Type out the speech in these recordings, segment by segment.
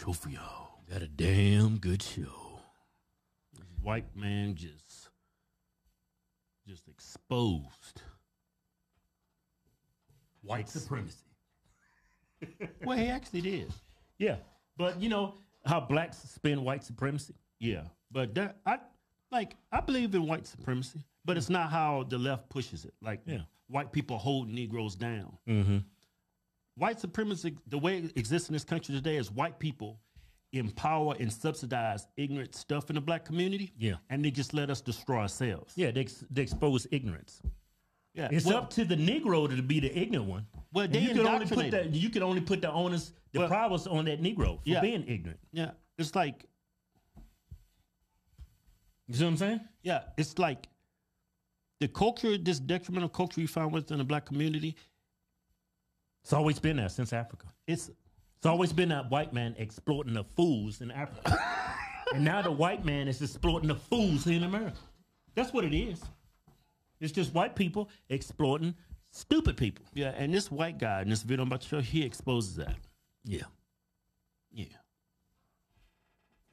show for y'all. Got a damn good show. This white man just, just exposed White supremacy. well, he actually did. Yeah, but you know how blacks spin white supremacy. Yeah, but that I like. I believe in white supremacy, but it's not how the left pushes it. Like, Yeah. white people hold Negroes down. Mm-hmm. White supremacy, the way it exists in this country today, is white people empower and subsidize ignorant stuff in the black community. Yeah. and they just let us destroy ourselves. Yeah, they, ex- they expose ignorance. yeah. It's well, up to the Negro to be the ignorant one. Well, they you can only put that. You can only put the onus, the Well- problems on that Negro for Yeah. being ignorant. Yeah, it's like You see what I'm saying? yeah, it's like the culture, this detrimental culture we find within the black community. It's always been there since Africa. It's It's always been that white man exploiting the fools in Africa. and now the white man is exploiting the fools here in America. That's what it is. It's just white people exploiting stupid people. yeah, and this white guy in this video I'm about to show, he exposes that. Yeah. Yeah.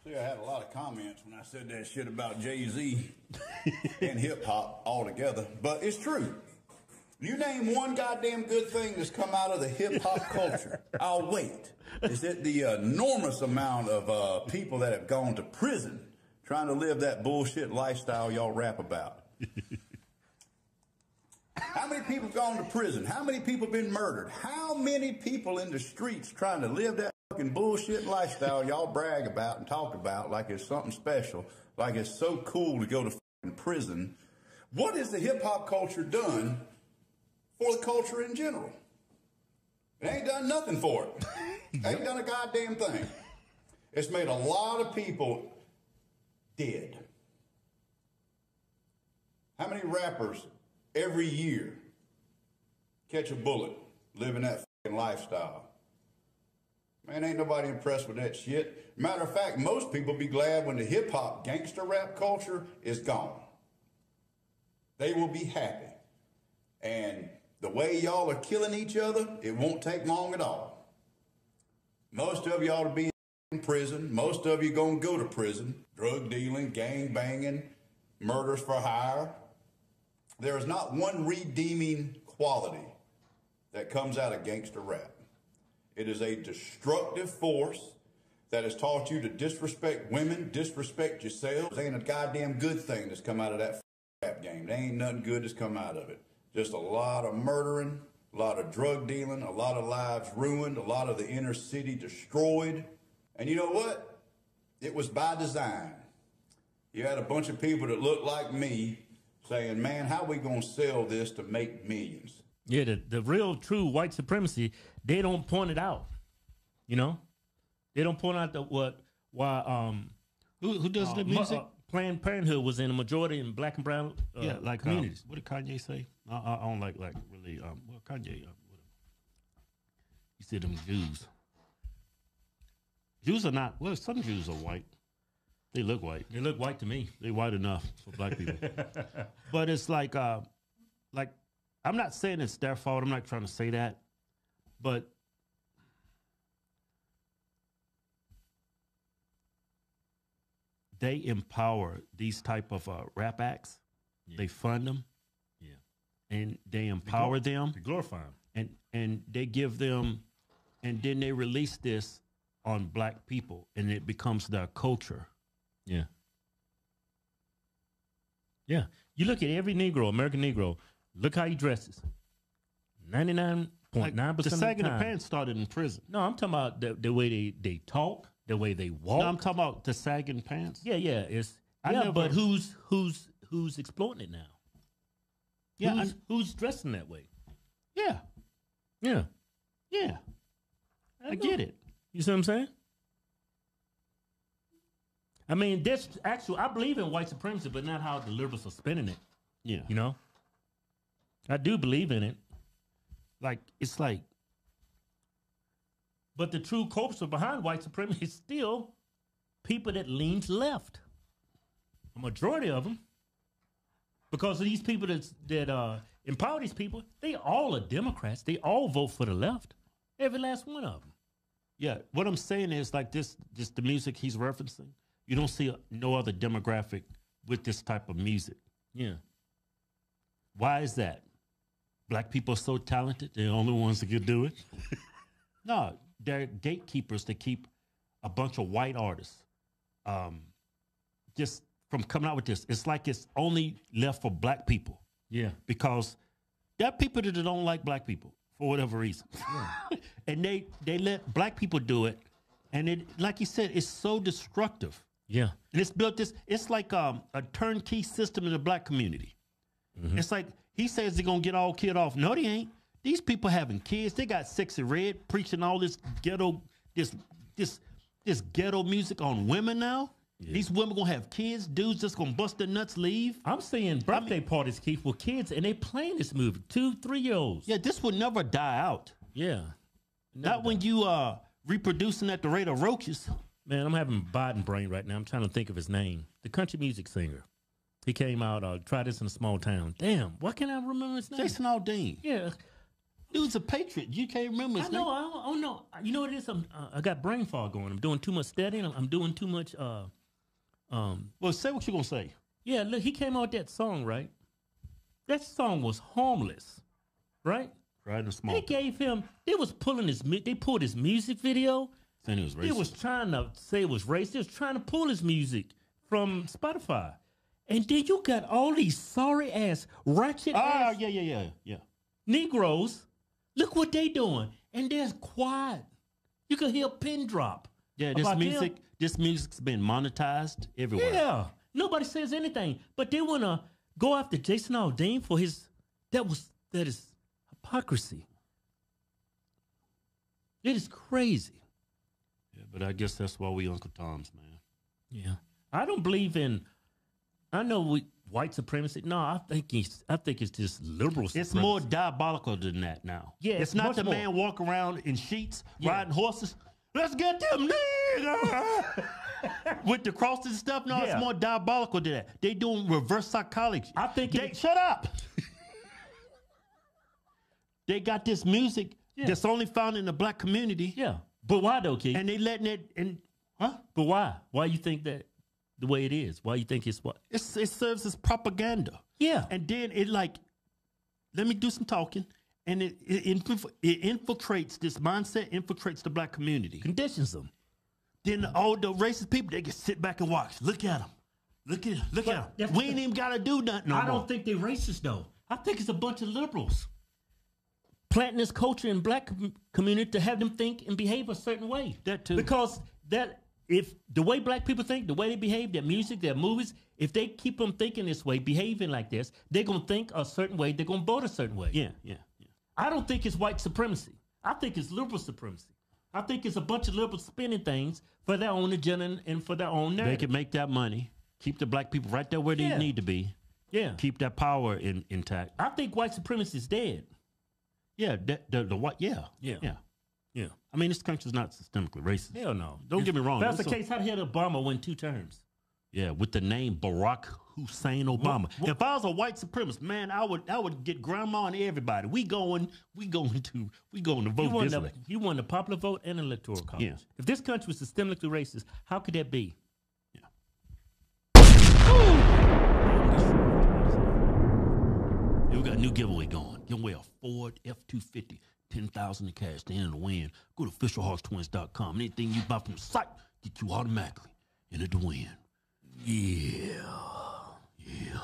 See, I had a lot of comments when I said that shit about Jay Z and hip hop altogether, but it's true. You name one goddamn good thing that's come out of the hip hop culture. I'll wait. Is it the enormous amount of uh, people that have gone to prison trying to live that bullshit lifestyle y'all rap about? How many people gone to prison? How many people been murdered? How many people in the streets trying to live that fucking bullshit lifestyle y'all brag about and talk about like it's something special, like it's so cool to go to fucking prison? What has the hip hop culture done for the culture in general? It ain't done nothing for it. ain't done a goddamn thing. It's made a lot of people dead. How many rappers every year catch a bullet living that fucking lifestyle? Man, ain't nobody impressed with that shit. Matter of fact, most people be glad when the hip hop gangster rap culture is gone. They will be happy. And the way y'all are killing each other, it won't take long at all. Most of y'all to be in prison. Most of you gonna go to prison. Drug dealing, gang banging, murders for hire. There is not one redeeming quality that comes out of gangster rap. It is a destructive force that has taught you to disrespect women, disrespect yourselves. Ain't a goddamn good thing that's come out of that rap game. There ain't nothing good that's come out of it. Just a lot of murdering, a lot of drug dealing, a lot of lives ruined, a lot of the inner city destroyed. And you know what? It was by design. You had a bunch of people that looked like me saying, man, how we going to sell this to make millions? Yeah, the, the real true white supremacy, they don't point it out. You know? They don't point out the what why um Who, who does uh, the music? uh, Planned Parenthood was in a majority in black and brown uh, yeah, like communities. Um, what did Kanye say? I, I, don't like like really. Um, well, Kanye. Uh, what, he said them Jews. Jews are not. Well, some Jews are white. They look white. they look white to me. They white enough for black people. but it's like, uh, like I'm not saying it's their fault. I'm not trying to say that, but they empower these type of uh, rap acts. They fund them. Yeah. and they empower them glorify them, and and they give them and then they release this on black people and it becomes their culture Yeah. Yeah. You look at every Negro, American Negro, look how he dresses. 99.9% the of the sagging time. of pants started in prison No, I'm talking about the, the way they, they talk, the way they walk. no, i'm talking about the sagging pants yeah, yeah. It's I yeah, never- but who's who's who's exploiting it now? yeah who's, I- who's dressing that way? yeah Yeah. yeah i, get it You see what I'm saying? I mean, that's actually I believe in white supremacy, but not how the liberals are spinning it. yeah You know, I do believe in it, like it's like but the true culprit behind white supremacy is still people that leans left. A majority of them, because of these people that that uh, empower these people, they all are Democrats. They all vote for the left. Every last one of them. Yeah, what I'm saying is like this, just the music he's referencing. You don't see no other demographic with this type of music. Yeah. Why is that? Black people are so talented; they're the only ones that can do it. no, they're gatekeepers to keep a bunch of white artists um, just from coming out with this. It's like it's only left for black people Yeah. because there are people that don't like black people for whatever reason, and they they let black people do it, and it like you said, it's so destructive. Yeah. And it's built this. It's like um, a turnkey system in the black community. It's like he says they're gonna get all killed off. No, they ain't. These people having kids. They got Sexyy Red preaching all this ghetto, this this this ghetto music on women now. These women gonna have kids. Dudes just gonna bust their nuts, leave. I'm seeing birthday parties, Keith, with kids, and they playing this movie. Two, three year olds. Yeah, this will never die out. Yeah. Not when you uh reproducing at the rate of roaches. Man, I'm having Biden brain right now. I'm trying to think of his name. The country music singer. He came out, uh, try this in a small town. Damn, why can't I remember his name? Jason Aldean. Yeah. Dude's a patriot. You can't remember his I name. know. I don't, I don't know. You know what it is? I'm, uh, I got brain fog going. I'm doing too much studying. I'm, I'm doing too much. Uh, um, Well, say what you're gonna say. yeah, look, he came out with that song, right? That song was harmless, right? Right in the small. They gave him. They was pulling his. They pulled his music video. Saying he was They racist. was trying to say it was racist. They was trying to pull his music from Spotify, and then you got all these sorry ass ratchet Ah, ass yeah, yeah, yeah, yeah. Negroes. Look what they doing, and they're quiet. You can hear a pin drop. Yeah, this about them. music, this music's been monetized everywhere. Yeah, nobody says anything, but they wanna go after Jason Aldean for his. That was that is hypocrisy. It is crazy. Yeah, but I guess that's why we Uncle Tom's, man. Yeah, I don't believe in. I know we white supremacy. No, I think it's. I think it's just liberal. It's supremacy. more diabolical than that now. Yeah, it's it's not the more. man walking around in sheets Yeah. riding horses. Let's get them niggas with the crosses and stuff. No, Yeah. it's more diabolical than that. They doing reverse psychology. I think They, it- shut up. they got this music Yeah. that's only found in the black community, Yeah, but why though, Keith? and they letting it. And huh? but why? Why you think that the way it is? Why you think it's what? It's, it serves as propaganda. Yeah, And then it like, let me do some talking, and it it, it infiltrates this mindset, infiltrates the black community. conditions them. Then all the racist people they can sit back and watch. Look at them. Look at look But at them. We ain't even gotta do nothing. No I more. don't think they're racist though. I think it's a bunch of liberals planting this culture in black com- community to have them think and behave a certain way. That too. Because that if the way black people think, the way they behave, their music, their movies, if they keep them thinking this way, behaving like this, they're gonna think a certain way. They're gonna vote a certain way. Yeah, yeah, yeah. I don't think it's white supremacy. I think it's liberal supremacy. I think it's a bunch of liberals spinning things for their own agenda and- for their own They can make that money. Keep the black people right there where they Yeah. need to be. yeah, Keep that power in, intact. I think white supremacy is dead. Yeah, the, the, the what? Yeah, Yeah. yeah. I mean, this country's not systemically racist. Hell no. Don't get me wrong. If that's the case, how the hell did Obama win two terms? Yeah, with the name Barack Hussein Obama. if I was a white supremacist, man, I would I would get grandma and everybody. We going, we going to, we going to vote this way. you won the popular vote and electoral college. Yeah. If this country was systemically racist, how could that be? Yeah, we got a new giveaway going. Give away a Ford F two fifty, 10,000 in cash, stand in the win. Go to officialhodgetwins.com. Anything you buy from the site, get you automatically into the win. Yeah. Yeah.